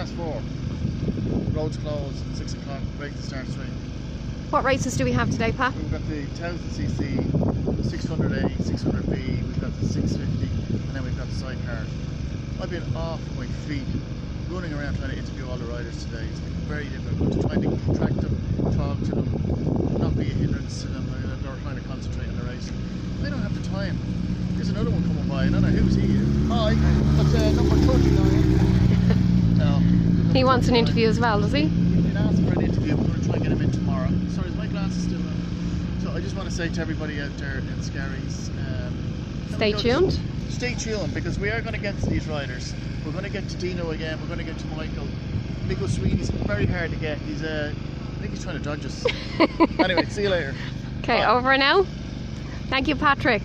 past four. Roads closed. Six o'clock. Break the start straight. What races do we have today, Pat? We've got the 1000cc, 600A, 600B. We've got the 650, and then we've got the sidecar. I've been off my feet, running around trying to interview all the riders today. It's been very difficult to try to track them, talk to them, not be a hindrance to them, and they're trying to concentrate on the race. They don't have the time. There's another one coming by. And I don't know who's he. Hi, uh, number 39. no. He wants an interview as well, does he? He did ask for an interview. but We're going to try and get him in tomorrow. Sorry, is my glasses still on? So I just want to say to everybody out there in Scaries, um, Stay tuned. Stay tuned because we are going to get to these riders. We're going to get to Dino again. We're going to get to Michael. Nico Sweeney's very hard to get. He's uh, I think he's trying to dodge us. anyway, see you later. Okay, over now. Thank you, Patrick.